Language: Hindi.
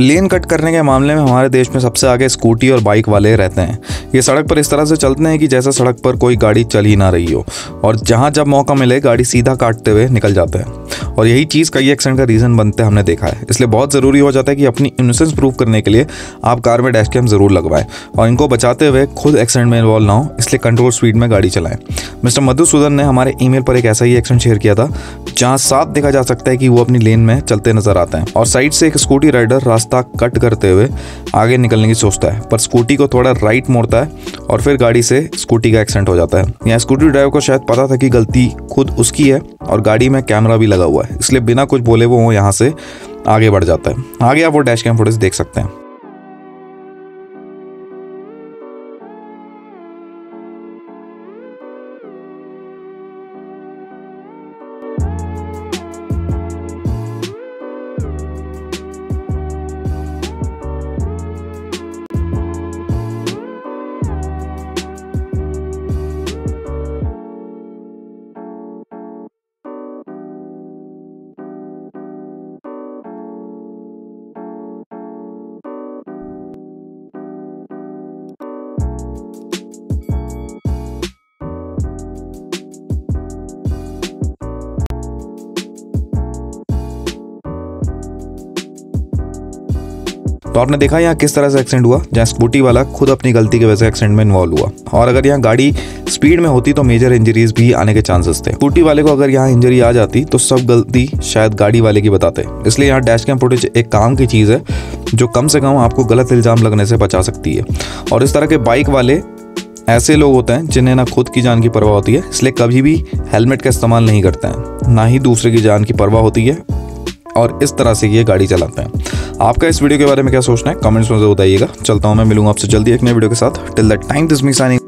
लेन कट करने के मामले में हमारे देश में सबसे आगे स्कूटी और बाइक वाले रहते हैं। ये सड़क पर इस तरह से चलते हैं कि जैसे सड़क पर कोई गाड़ी चल ही ना रही हो। और जहाँ जब मौका मिले, गाड़ी सीधा काटते हुए निकल जाते हैं। और यही चीज़ कई एक्सीडेंट का रीज़न बनते हमने देखा है। इसलिए बहुत ज़रूरी हो जाता है कि अपनी इनोसेंस प्रूव करने के लिए आप कार में डैश कैम ज़रूर लगवाएँ और इनको बचाते हुए खुद एक्सीडेंट में इन्वॉल्व ना हो, इसलिए कंट्रोल स्पीड में गाड़ी चलाएँ। मिस्टर मधुसूदन ने हमारे ईमेल पर एक ऐसा ही एक्सीडेंट शेयर किया था, जहाँ साफ़ देखा जा सकता है कि वो अपनी लेन में चलते नज़र आते हैं और साइड से एक स्कूटी राइडर रास्ता कट करते हुए आगे निकलने की सोचता है, पर स्कूटी को थोड़ा राइट मोड़ता है और फिर गाड़ी से स्कूटी का एक्सीडेंट हो जाता है। यहाँ स्कूटी ड्राइवर को शायद पता था कि गलती खुद उसकी है और गाड़ी में कैमरा भी लगा हुआ है। इसलिए बिना कुछ बोले वो यहाँ से आगे बढ़ जाता है। आगे आप वो डैश कैम फुटेज देख सकते हैं। तो आपने देखा यहाँ किस तरह से एक्सीडेंट हुआ? जहाँ स्कूटी वाला खुद अपनी गलती की वजह से एक्सीडेंट में इन्वॉल्व हुआ। और अगर यहाँ गाड़ी स्पीड में होती तो मेजर इंजरीज भी आने के चांसेस थे। स्कूटी वाले को अगर यहाँ इंजरी आ जाती तो सब गलती शायद गाड़ी वाले की बताते। इसलिए यहाँ डैश कैम फुटेज एक काम की चीज़ है, जो कम से कम आपको गलत इल्ज़ाम लगने से बचा सकती है। और इस तरह के बाइक वाले ऐसे लोग होते हैं, जिन्हें ना खुद की जान की परवाह होती है, इसलिए कभी भी हेलमेट का इस्तेमाल नहीं करते हैं। ना ही दूसरे की जान की परवाह होती है और इस तरह से ये गाड़ी चलाते हैं। आपका इस वीडियो के बारे में क्या सोचना है? कमेंट्स में बताइएगा। चलता हूँ मैं, मिलूँगा आपसे जल्दी एक नए वीडियो के साथ। Till that time this me signing